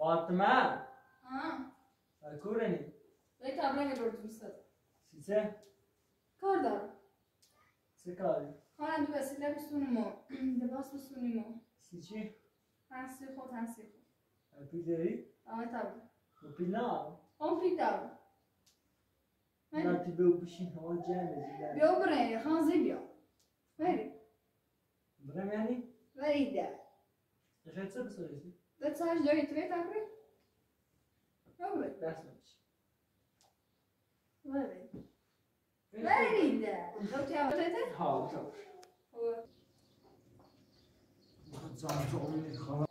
فاطمه ها در کورنی به کابلا گلوردum استاد چیزه؟ کار دارم چه کاری؟ خانم دو وسیله بسونیم و لباس بسونیم و سی چی؟ تنسی خود تنسی خود پیل داری؟ آه تابو و پیل نه اون پیک دارم نه تی به بشین هوا جمعه زیده بیا بره خانزی بیا بری برم یعنی؟ بری ده خیلی چه بسازی؟ That size do you three tapri? Probably. dat is het. Very there. Don't you have it? Wat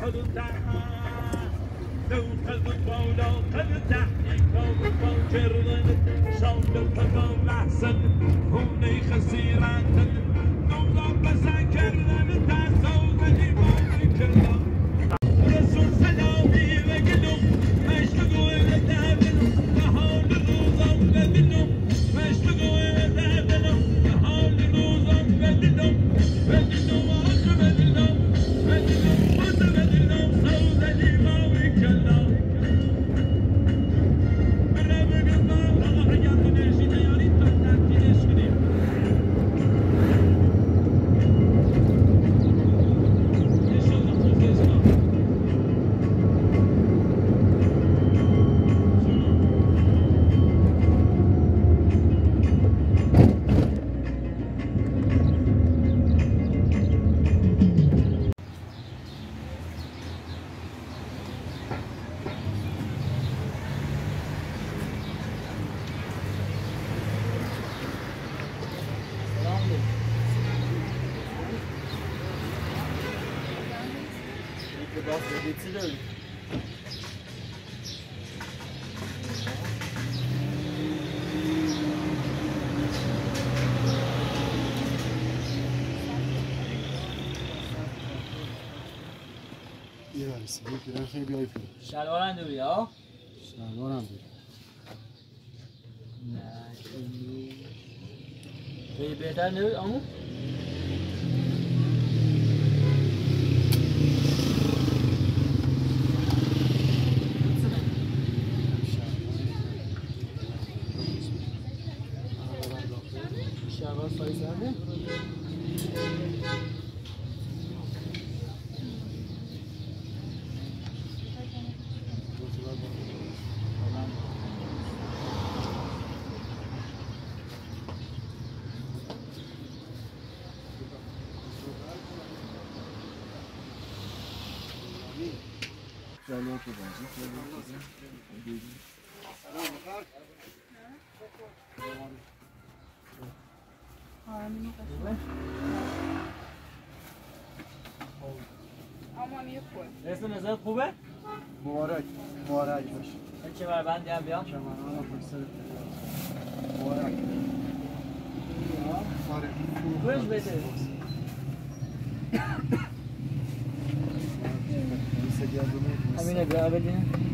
رسول İlk de bas getiriyorum. یه برسی بگیرن خیلی بیایی پول شلوارن دوری ها؟ شلوارم بگیر نه بهتر نبود امو؟ اسم نظرت خوبه؟ مبارک مبارک باشه این چه بندی هم بیام؟ کمران رو پشت سرت بذار. مبارک آره خوبش بده Amine be abedin.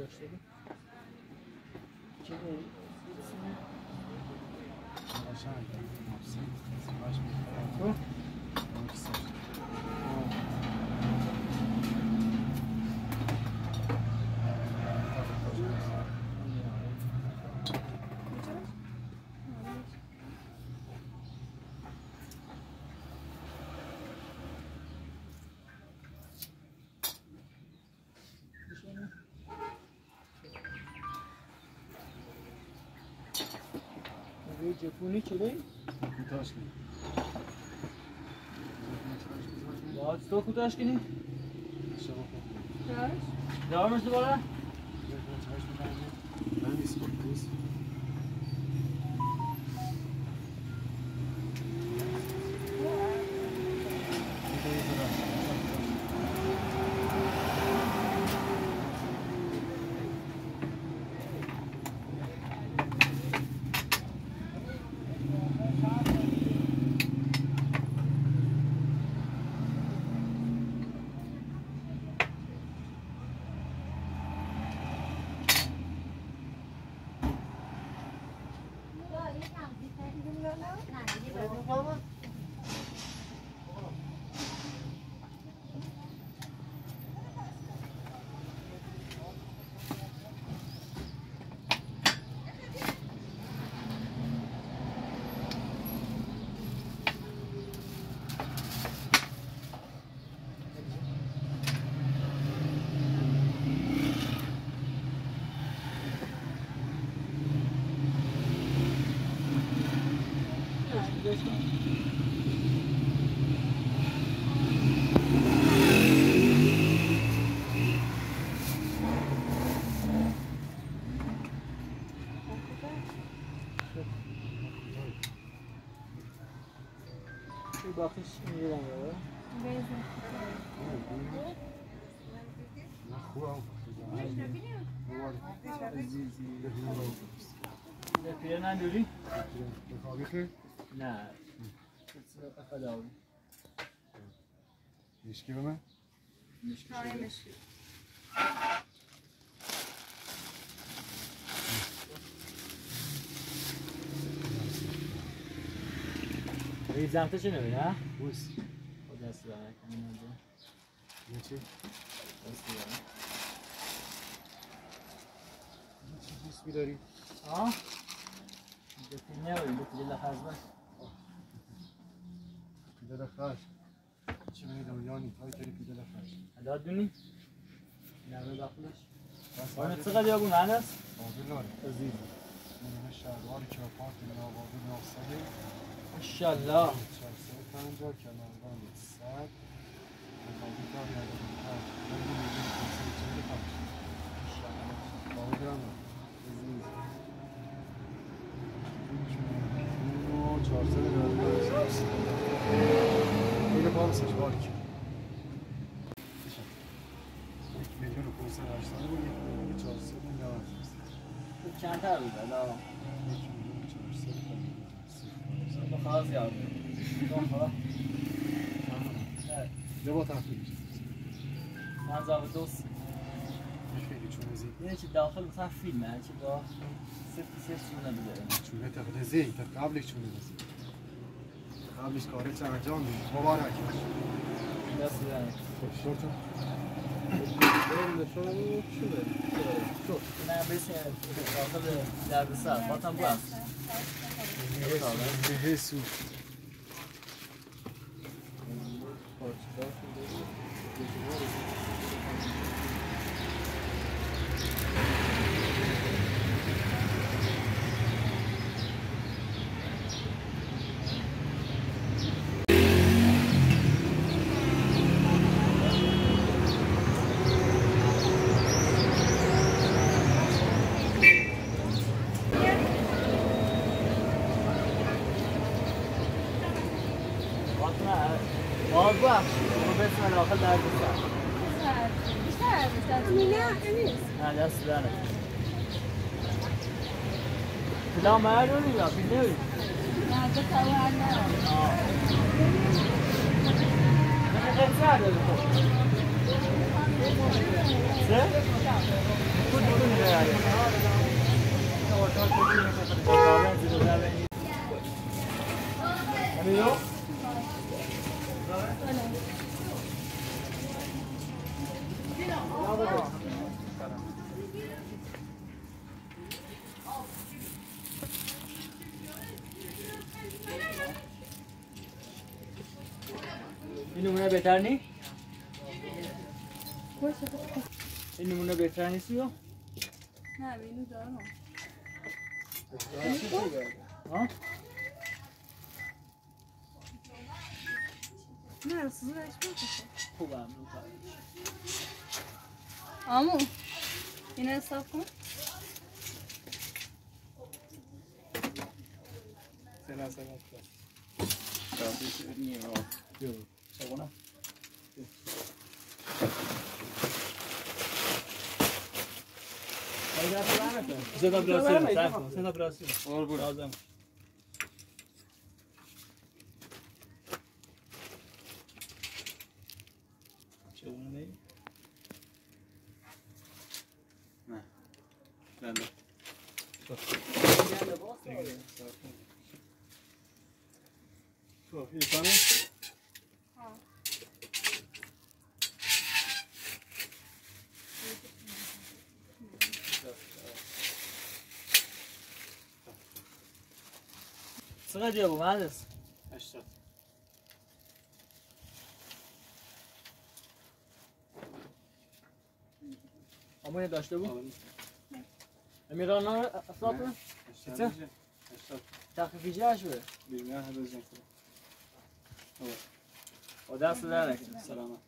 ilaçladı. Aşağı روی جپونی چلی؟ کوتاهش کن. باید تو کوتاش کنی؟ شما خود. Görs. Devam et bara. من نیست Ik hiç iyi olmuyor. Ben de. Ben de. نه. کسی قفل داری. مشکی Kahve meşhur. این زمته چه نمی نه؟ بوس خود دست دارم کنم اینجا. یه چی دست دارم. چی بوس بیداری آه؟ نبایی ده پیر لحظه پیده لخش چی دنیا نیت های تری پیده لخش داد دونی؟ نمه داخلش آنه چقدر یا گونه هنس؟ قابل ناره عزیز نمونه شهروار چاپات اینا قابل ناسده ماشالله چهارصد پنجاه کمربند صد قابل کار نداریم پنج من چهل پنج قابل ناره عزیز خیلی پانصد بارک یک میلیون و پانصد و هشتاد و یک میلیون و چهارصد و نود چند تر بود الان یک میلیون و چهارصد. با خواهد زیاد بود یه با تحقیل من زاویه دوست خیلی چون ازی یه چی داخل مثلا فیلمه چی با سفت سفت چونه بده چونه قبلش چونه قبلش کاره چه انجام دید مبارک دست نه بسیار داخل درد سر باتم بو هست به Mina Anis. Ha, that's that. Bila mayarıyor ya, biliyor. Ya, bu kavana. Aa. Ne kadar sarıyor bu? Ne? Bu ne yani? Hello? બેટાની એની મને બેટાની શું ના એનું જાણો હા Neresi? Kulağımın Ama yine sakın. Selam selam. Selam. Selam. Selam. Selam. Selam. Selam. حساب کن سنا سنا Senta pra cima, tá? Senta pra cima. Lazım. Çabuk ne? Ben de. خب این کنه چقدر جواب مهندس؟ هشتاد همون داشته بود؟ امیران ها؟ هشتاد چه؟ میشه. هشتاد تخفیفی جه شده بیرون هر روز این کنه. و دست در نکنه سلامت